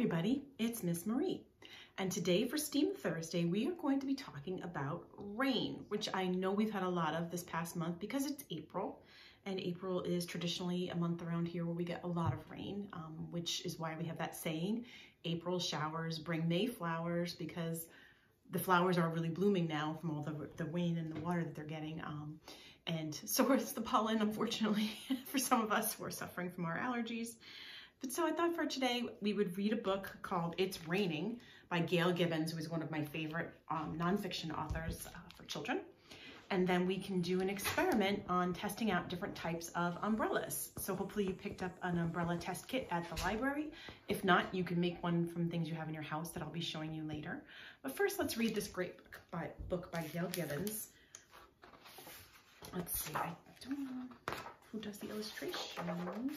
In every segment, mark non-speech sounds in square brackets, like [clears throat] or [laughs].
everybody, it's Miss Marie. And today for STEAM Thursday, we are going to be talking about rain, which I know we've had a lot of this past month because it's April. And April is traditionally a month around here where we get a lot of rain, um, which is why we have that saying, April showers bring May flowers because the flowers are really blooming now from all the, the rain and the water that they're getting. Um, and so [laughs] is the pollen, unfortunately, [laughs] for some of us who are suffering from our allergies. But so I thought for today we would read a book called It's Raining by Gail Gibbons, who is one of my favorite um, nonfiction authors uh, for children. And then we can do an experiment on testing out different types of umbrellas. So hopefully you picked up an umbrella test kit at the library. If not, you can make one from things you have in your house that I'll be showing you later. But first, let's read this great book by, book by Gail Gibbons. Let's see, I don't who does the illustrations.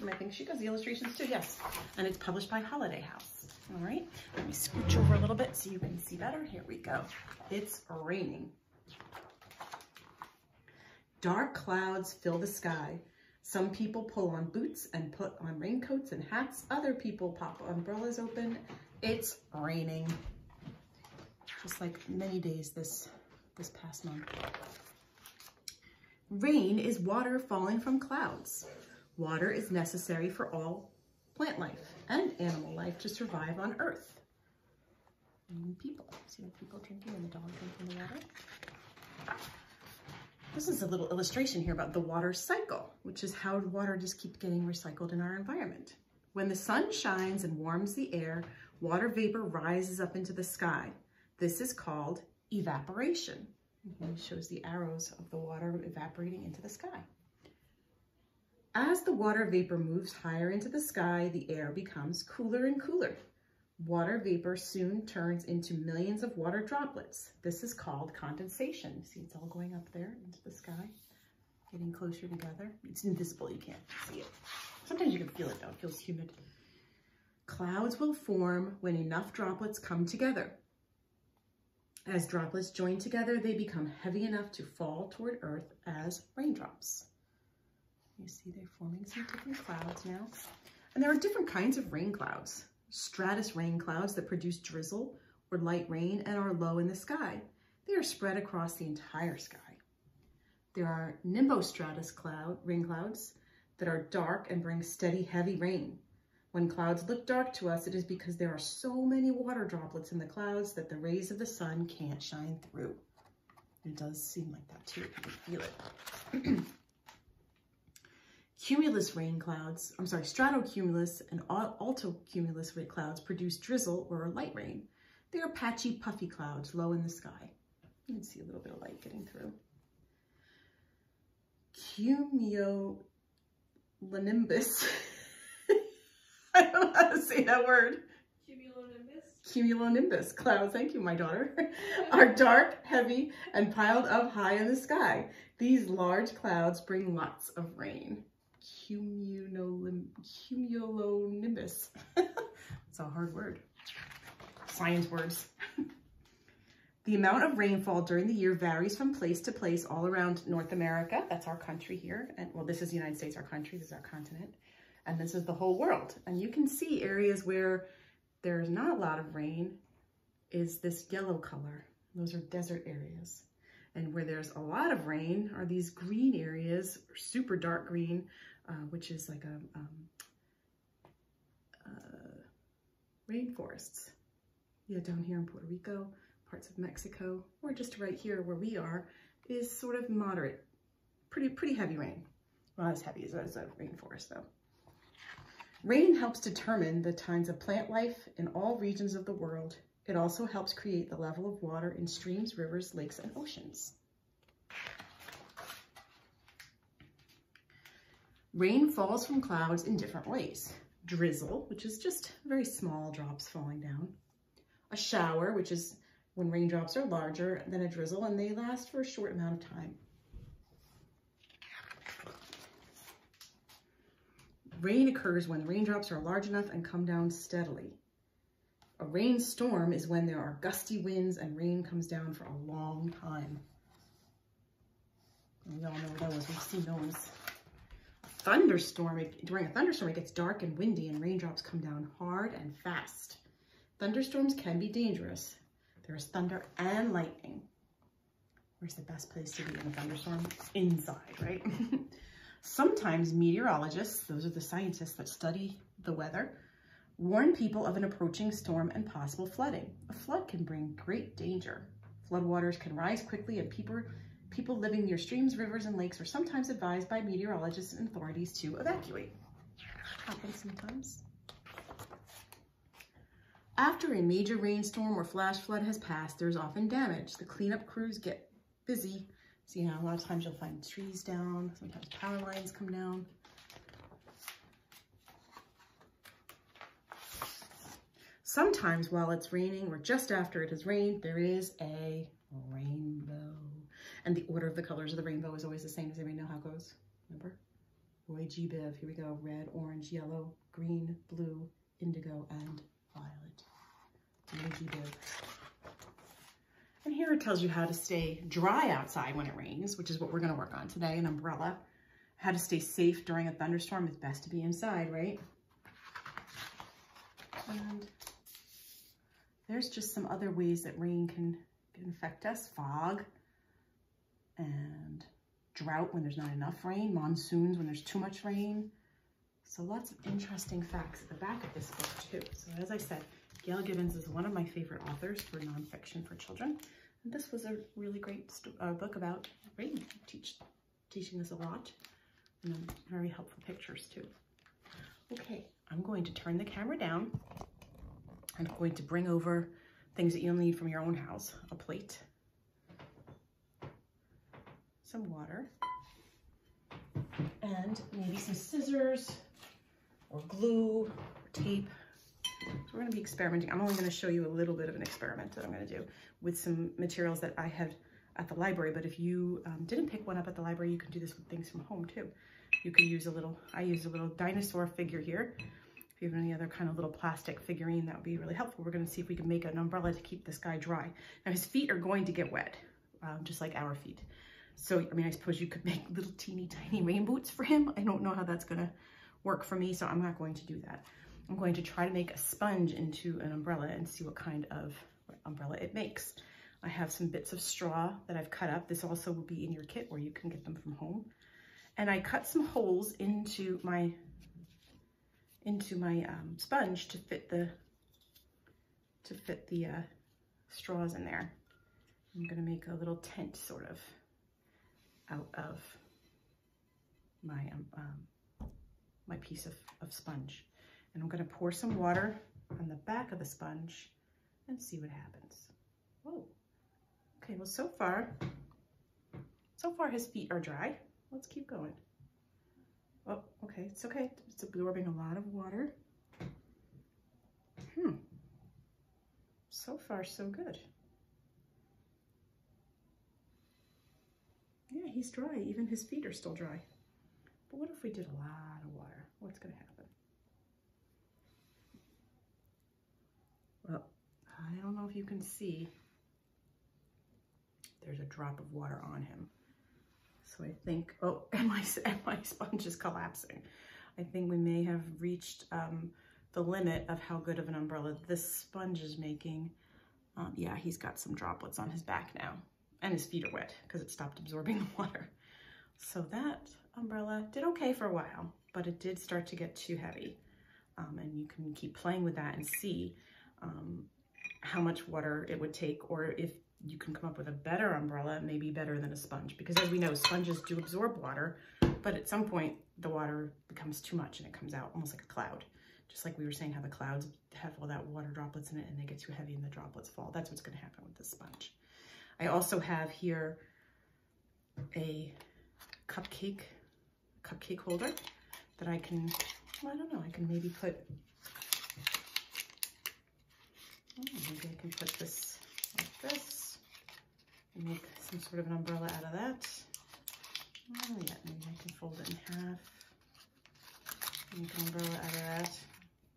And I think she does the illustrations too, yes. And it's published by Holiday House. All right, let me scooch over a little bit so you can see better. Here we go. It's raining. Dark clouds fill the sky. Some people pull on boots and put on raincoats and hats. Other people pop umbrellas open. It's raining. Just like many days this, this past month. Rain is water falling from clouds. Water is necessary for all plant life and animal life to survive on Earth. And people. See the people drinking and the dog drinking the water? This is a little illustration here about the water cycle, which is how water just keeps getting recycled in our environment. When the sun shines and warms the air, water vapor rises up into the sky. This is called evaporation. And shows the arrows of the water evaporating into the sky. As the water vapor moves higher into the sky, the air becomes cooler and cooler. Water vapor soon turns into millions of water droplets. This is called condensation. See, it's all going up there into the sky, getting closer together. It's invisible, you can't see it. Sometimes you can feel it though, it feels humid. Clouds will form when enough droplets come together. As droplets join together, they become heavy enough to fall toward Earth as raindrops. You see they're forming some different clouds now. And there are different kinds of rain clouds. Stratus rain clouds that produce drizzle or light rain and are low in the sky. They are spread across the entire sky. There are nimbostratus cloud, rain clouds that are dark and bring steady, heavy rain. When clouds look dark to us, it is because there are so many water droplets in the clouds that the rays of the sun can't shine through. It does seem like that too, you can feel it. [clears throat] Cumulus rain clouds, I'm sorry, stratocumulus and altocumulus rain clouds produce drizzle or light rain. They are patchy, puffy clouds low in the sky. You can see a little bit of light getting through. Cumulonimbus [laughs] I don't know how to say that word. Cumulonimbus. Cumulonimbus clouds, thank you, my daughter, [laughs] are dark, heavy, and piled up high in the sky. These large clouds bring lots of rain. Cumulonimbus. [laughs] it's a hard word. Science words. [laughs] The amount of rainfall during the year varies from place to place all around North America. That's our country here. And well, this is the United States, our country, this is our continent and this is the whole world. And you can see areas where there's not a lot of rain is this yellow color. Those are desert areas. And where there's a lot of rain are these green areas, super dark green, uh, which is like a um, uh, rainforests. Yeah, down here in Puerto Rico, parts of Mexico, or just right here where we are, is sort of moderate, pretty pretty heavy rain. Not as heavy as, as a rainforest though. Rain helps determine the times of plant life in all regions of the world. It also helps create the level of water in streams, rivers, lakes, and oceans. Rain falls from clouds in different ways. Drizzle, which is just very small drops falling down. A shower, which is when raindrops are larger than a drizzle and they last for a short amount of time. Rain occurs when raindrops are large enough and come down steadily. A rainstorm is when there are gusty winds and rain comes down for a long time. We all know what those, we've seen those. A thunderstorm, during a thunderstorm, it gets dark and windy and raindrops come down hard and fast. Thunderstorms can be dangerous. There is thunder and lightning. Where's the best place to be in a thunderstorm? Inside, right? [laughs] Sometimes meteorologists, those are the scientists that study the weather, warn people of an approaching storm and possible flooding. A flood can bring great danger. Floodwaters can rise quickly and people, people living near streams, rivers, and lakes are sometimes advised by meteorologists and authorities to evacuate. Happens sometimes. After a major rainstorm or flash flood has passed, there's often damage. The cleanup crews get busy. How a lot of times you'll find trees down, sometimes power lines come down. Sometimes while it's raining or just after it has rained, there is a rainbow. And the order of the colors of the rainbow is always the same. Does anybody know how it goes? Remember? Roy G. Biv. Here we go. Red, orange, yellow, green, blue, indigo, and violet. Roy G. Biv. Here it tells you how to stay dry outside when it rains, which is what we're going to work on today, an umbrella. How to stay safe during a thunderstorm. It's best to be inside, right? And there's just some other ways that rain can, affect us. Fog and drought when there's not enough rain, monsoons when there's too much rain. So lots of interesting facts at the back of this book too. So as I said, Gail Gibbons is one of my favorite authors for nonfiction for children. This was a really great uh, book about rain, teach, teaching us a lot and very helpful pictures too. Okay, I'm going to turn the camera down. I'm going to bring over things that you'll need from your own house, a plate, some water, and maybe some scissors or glue or tape. So we're going to be experimenting. I'm only going to show you a little bit of an experiment that I'm going to do with some materials that I had at the library. But if you um, didn't pick one up at the library, you can do this with things from home too. You can use a little, I use a little dinosaur figure here. If you have any other kind of little plastic figurine, that would be really helpful. We're going to see if we can make an umbrella to keep this guy dry. Now his feet are going to get wet, um, just like our feet. So, I mean, I suppose you could make little teeny tiny rain boots for him. I don't know how that's going to work for me, so I'm not going to do that. I'm going to try to make a sponge into an umbrella and see what kind of umbrella it makes. I have some bits of straw that I've cut up. This also will be in your kit where you can get them from home. And I cut some holes into my into my um, sponge to fit the to fit the uh, straws in there. I'm gonna make a little tent sort of out of my um, um, my piece of, of sponge. And I'm gonna pour some water on the back of the sponge and see what happens. Oh, okay, well so far, so far his feet are dry. Let's keep going. Oh, okay, it's okay. It's absorbing a lot of water. Hmm. So far, so good. Yeah, he's dry. Even his feet are still dry. But what if we did a lot of water? What's going to happen? Well, I don't know if you can see. There's a drop of water on him. So I think, oh, [laughs] and my, and my sponge is collapsing. I think we may have reached um, the limit of how good of an umbrella this sponge is making. Um, yeah, he's got some droplets on his back now. And his feet are wet because it stopped absorbing [laughs] the water. So that umbrella did okay for a while, but it did start to get too heavy. Um, and you can keep playing with that and see um, how much water it would take or if you can come up with a better umbrella, maybe better than a sponge. Because as we know, sponges do absorb water, but at some point the water becomes too much and it comes out almost like a cloud. Just like we were saying how the clouds have all that water droplets in it and they get too heavy and the droplets fall. That's what's gonna happen with the sponge. I also have here a cupcake, cupcake holder that I can, well, I don't know, I can maybe put, oh, maybe I can put this like this make some sort of an umbrella out of that. Oh yeah, maybe I can fold it in half. Make an umbrella out of that.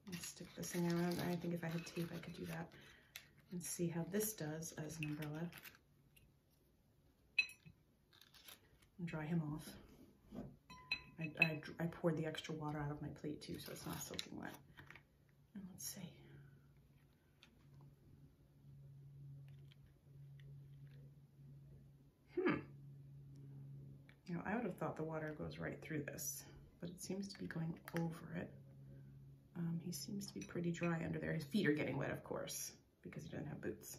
And stick this in around. I think if I had tape, I could do that. And see how this does as an umbrella. And dry him off. I, I, I poured the extra water out of my plate too, so it's not soaking wet. And let's see. Have thought the water goes right through this, but it seems to be going over it. Um, he seems to be pretty dry under there. His feet are getting wet, of course, because he doesn't have boots.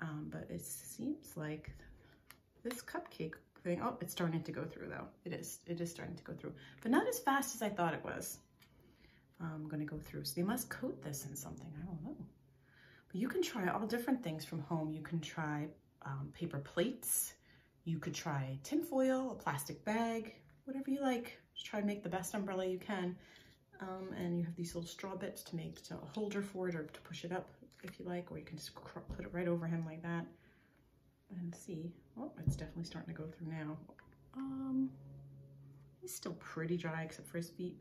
Um, but it seems like this cupcake thing, oh, it's starting to go through though. It is, it is starting to go through, but not as fast as I thought it was. I'm gonna go through. So they must coat this in something, I don't know. But you can try all different things from home. You can try um, paper plates. You could try tinfoil, a plastic bag, whatever you like. Just try to make the best umbrella you can. Um, and you have these little straw bits to make a holder for it or to push it up if you like, or you can just put it right over him like that. And see, oh, it's definitely starting to go through now. Um, he's still pretty dry except for his feet.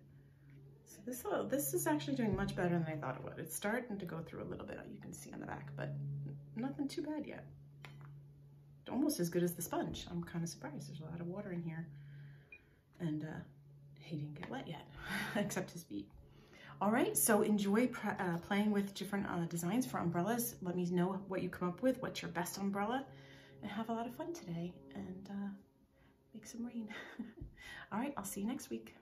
So this, uh, this is actually doing much better than I thought it would. It's starting to go through a little bit, you can see on the back, but nothing too bad yet. Almost as good as the sponge. I'm kind of surprised. There's a lot of water in here. And uh, he didn't get wet yet, [laughs] except his feet. All right, so enjoy uh, playing with different uh, designs for umbrellas. Let me know what you come up with, what's your best umbrella, and have a lot of fun today and uh, make some rain. [laughs] All right, I'll see you next week.